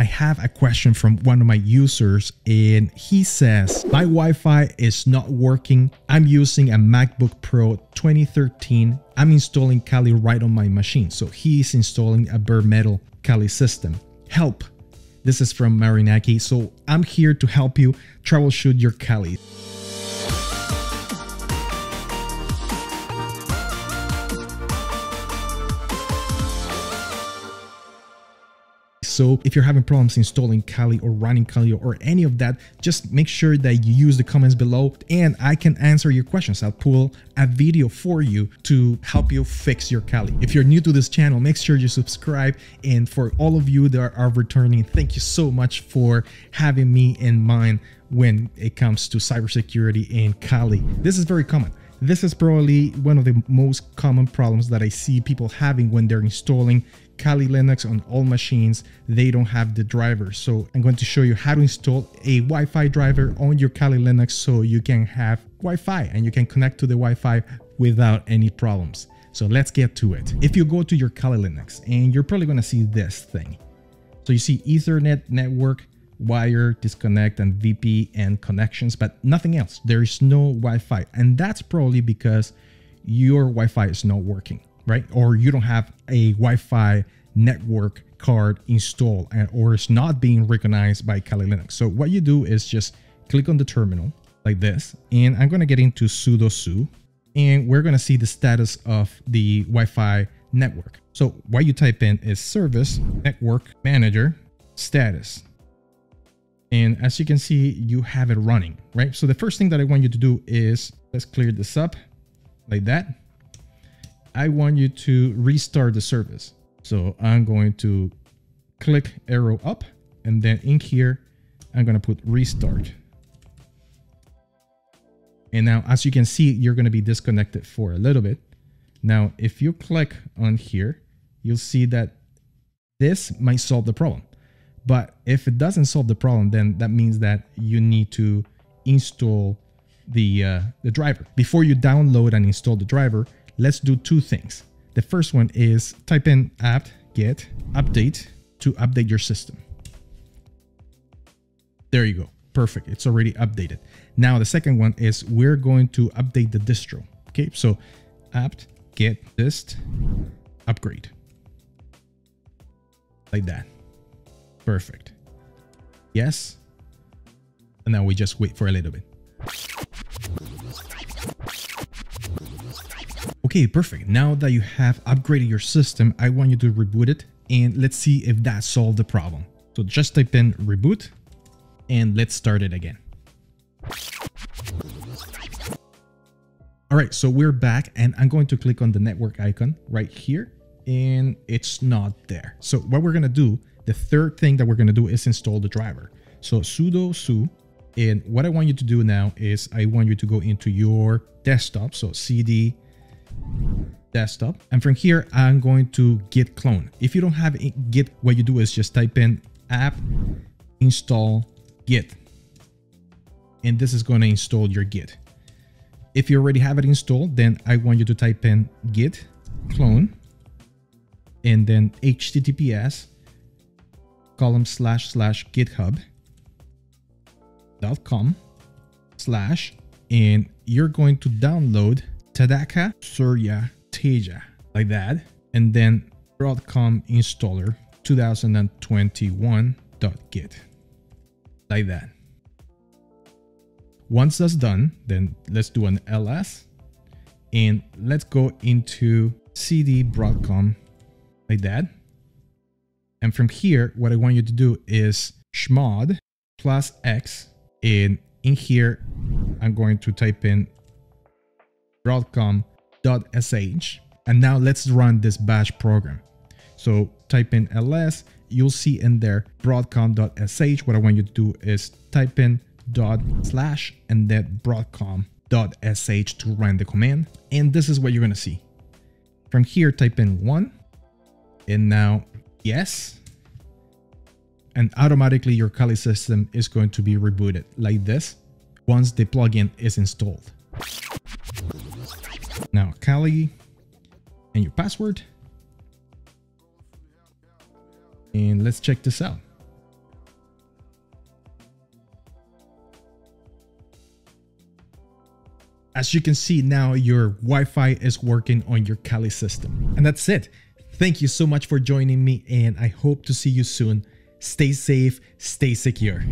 I have a question from one of my users and he says, my Wi-Fi is not working. I'm using a MacBook Pro 2013. I'm installing Kali right on my machine. So he's installing a bare metal Kali system. Help. This is from Marinaki. So I'm here to help you troubleshoot your Kali. So if you're having problems installing Kali or running Kali or any of that, just make sure that you use the comments below and I can answer your questions. I'll pull a video for you to help you fix your Kali. If you're new to this channel, make sure you subscribe. And for all of you that are returning, thank you so much for having me in mind when it comes to cybersecurity and Kali. This is very common. This is probably one of the most common problems that I see people having when they're installing Kali Linux on all machines, they don't have the driver. So I'm going to show you how to install a Wi-Fi driver on your Kali Linux so you can have Wi-Fi and you can connect to the Wi-Fi without any problems. So let's get to it. If you go to your Kali Linux and you're probably going to see this thing. So you see Ethernet network, wire, disconnect and VPN connections, but nothing else. There is no Wi-Fi. And that's probably because your Wi-Fi is not working right? Or you don't have a Wi-Fi network card installed or it's not being recognized by Kali Linux. So what you do is just click on the terminal like this, and I'm going to get into sudo su, and we're going to see the status of the Wi-Fi network. So what you type in is service network manager status. And as you can see, you have it running, right? So the first thing that I want you to do is let's clear this up like that. I want you to restart the service. So I'm going to click arrow up and then in here, I'm going to put restart. And now as you can see, you're going to be disconnected for a little bit. Now, if you click on here, you'll see that this might solve the problem. But if it doesn't solve the problem, then that means that you need to install the, uh, the driver. Before you download and install the driver, let's do two things. The first one is type in apt get update to update your system. There you go. Perfect. It's already updated. Now the second one is we're going to update the distro. Okay, so apt get dist upgrade. Like that. Perfect. Yes. And now we just wait for a little bit. Okay, perfect. Now that you have upgraded your system, I want you to reboot it and let's see if that solved the problem. So just type in reboot and let's start it again. All right, so we're back and I'm going to click on the network icon right here and it's not there. So what we're gonna do, the third thing that we're gonna do is install the driver. So sudo su and what I want you to do now is I want you to go into your desktop. So cd desktop. And from here, I'm going to git clone. If you don't have git, what you do is just type in apt install git. And this is going to install your git. If you already have it installed, then I want you to type in git clone and then https column slash slash github dot com slash and you're going to download Tadaka Surya Teja like that and then Broadcom installer 2021.git like that. Once that's done, then let's do an ls and let's go into cd Broadcom like that. And from here, what I want you to do is chmod plus x and in here, I'm going to type in broadcom.sh. And now let's run this bash program. So type in ls, you'll see in there broadcom.sh. What I want you to do is type in dot slash and then broadcom.sh to run the command. And this is what you're going to see. From here, type in one and now yes, and automatically your Kali system is going to be rebooted like this once the plugin is installed. Now Kali and your password. And let's check this out. As you can see now, your Wi-Fi is working on your Kali system. And that's it. Thank you so much for joining me and I hope to see you soon. Stay safe, stay secure.